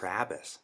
Travis.